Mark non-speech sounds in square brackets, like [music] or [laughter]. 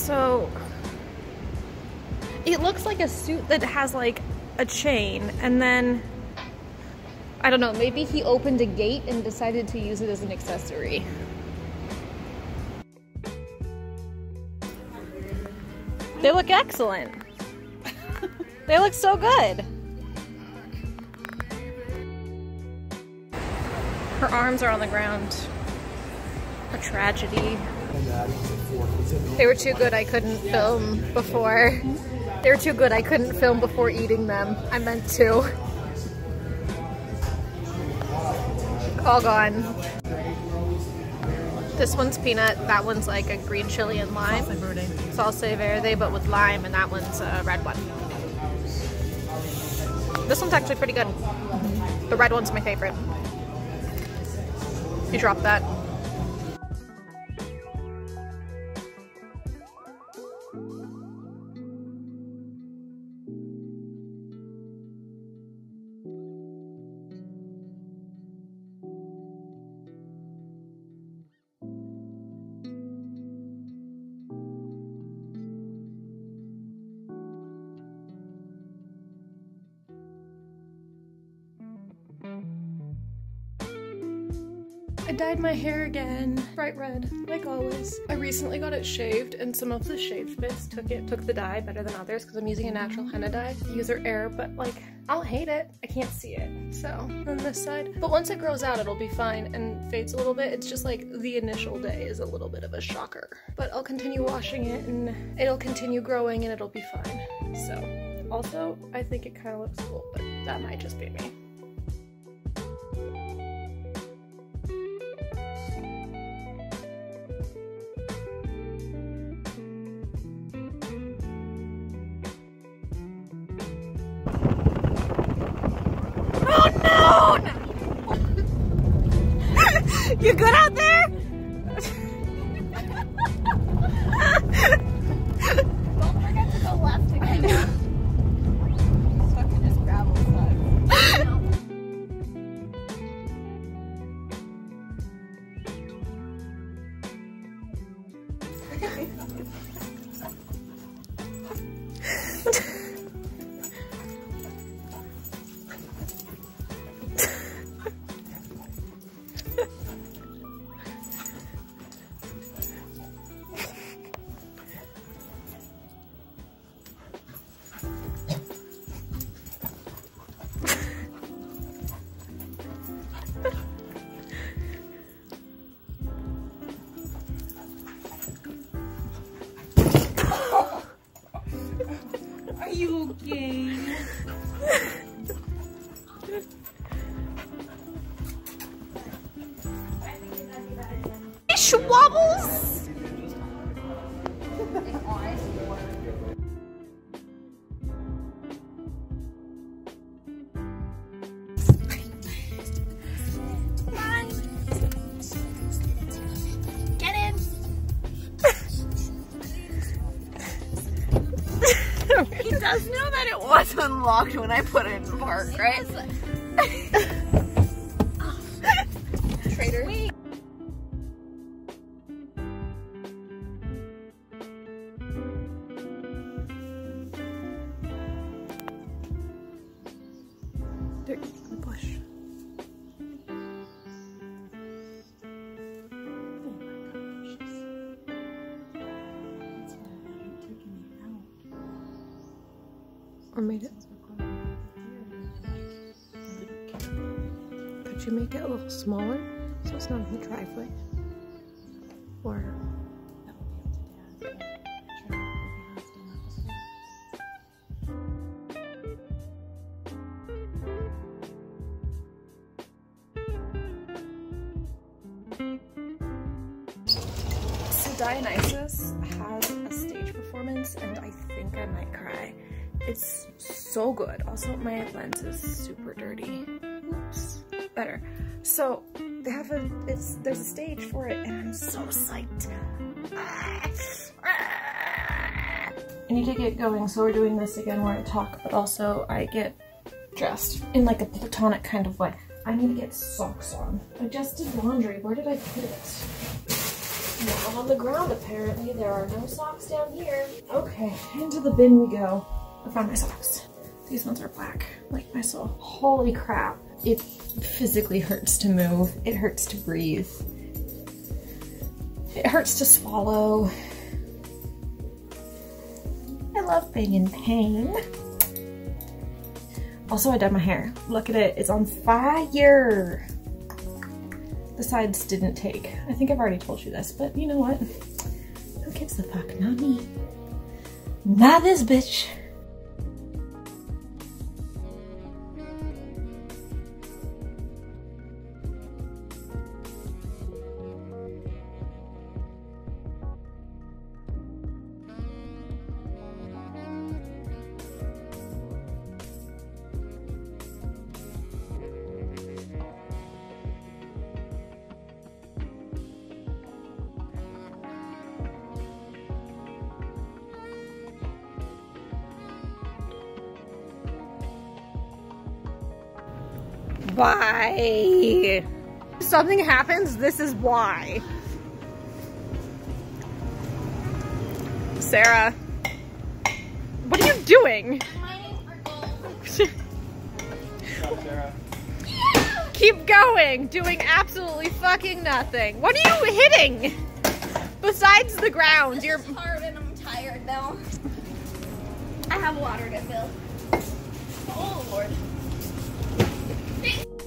So it looks like a suit that has like a chain and then I don't know, maybe he opened a gate and decided to use it as an accessory. They look excellent. [laughs] they look so good. Her arms are on the ground. A tragedy. They were too good I couldn't film before. They were too good I couldn't film before eating them. I meant to. All gone. This one's peanut, that one's like a green chili and lime. Salsa verde. But with lime, and that one's a red one. This one's actually pretty good. The red one's my favorite. You drop that. I dyed my hair again, bright red, like always. I recently got it shaved and some of the shaved bits took it, took the dye better than others because I'm using a natural henna dye. User error, but like, I'll hate it. I can't see it, so on this side. But once it grows out, it'll be fine and fades a little bit. It's just like the initial day is a little bit of a shocker. But I'll continue washing it and it'll continue growing and it'll be fine. So, also, I think it kind of looks cool, but that might just be me. Oh no! [laughs] you good out there? Are you okay? Schwabbles! Get does know that it was [laughs] unlocked when I put it in park, right? [laughs] Traitor. They're eating the bush. Or made it. Could you make it a little smaller so it's not in the driveway? Or So Dionysus has a stage performance and I think I might cry. It's so good. Also, my lens is super dirty. Oops. Better. So they have a it's there's a stage for it and I'm so psyched. I need to get going, so we're doing this again where I talk, but also I get dressed in like a platonic kind of way. I need to get socks on. I just did laundry. Where did I put it? Not on the ground, apparently. There are no socks down here. Okay, into the bin we go. I found my socks. These ones are black, like my soul. Holy crap. It physically hurts to move. It hurts to breathe. It hurts to swallow. I love being in pain. Also, I dyed my hair. Look at it, it's on fire. The sides didn't take. I think I've already told you this, but you know what? Who gives a fuck? Not me. Not this bitch. Why? If something happens, this is why. Sarah. What are you doing? Keep going, doing absolutely fucking nothing. What are you hitting? Besides the ground, you're It's hard and I'm tired now. I have water to fill. Oh lord. Thanks.